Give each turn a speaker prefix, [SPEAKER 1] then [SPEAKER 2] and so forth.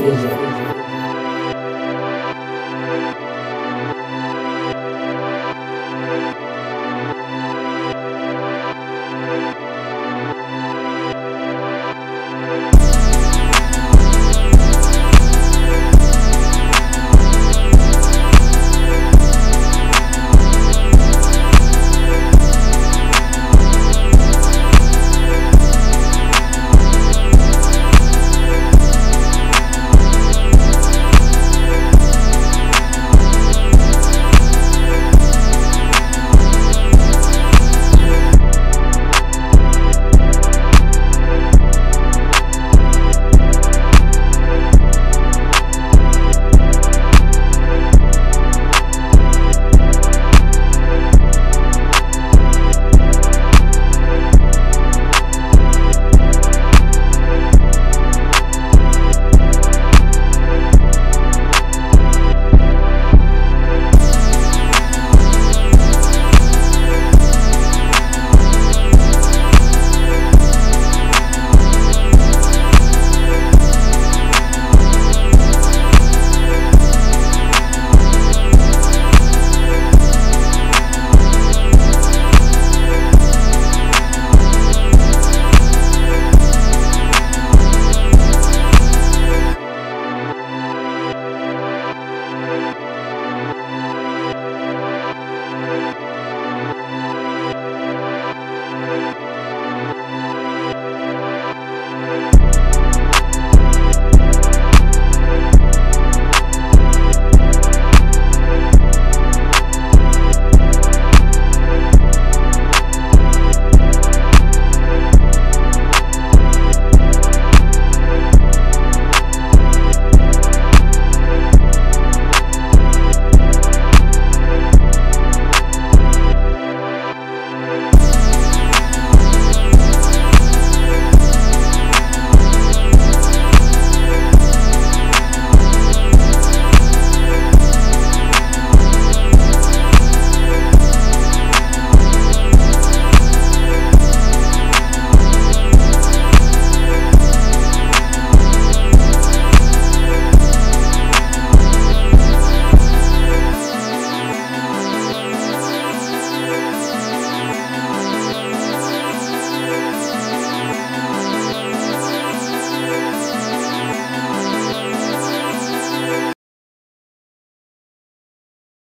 [SPEAKER 1] vision.